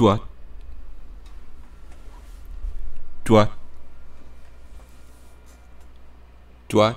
toi, toi, toi.